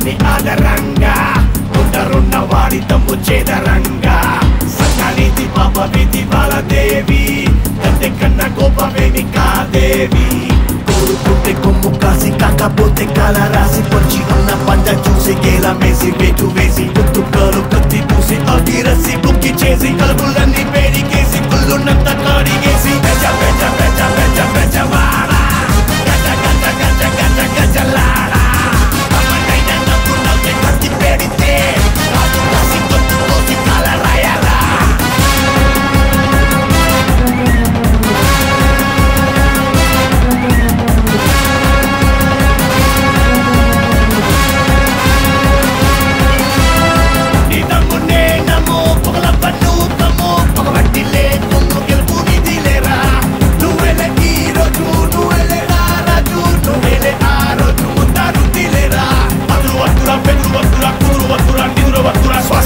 సన్నాన్ని ఆదరంగా ఉండరున్న వాడి తమ్ము చేదరంగా. సన్నానిధి పాప విధి బాలదేవి గద్దె కన్న కోపమేమి కాదేవి. కోరుకుంటే కొమ్ము కాసి కాకపోతే కాల రాసి పొచ్చి ఉన్న పంట చూసి గేలా వేసి వేటు వేసి గుర్తు గుర్తుకలు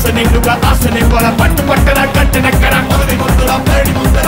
ఆశ నిలుగా ఆశ నివ్వల పట్టు పట్టన కట్టినక్కడ మొదటి ముందుల పేడి ముందర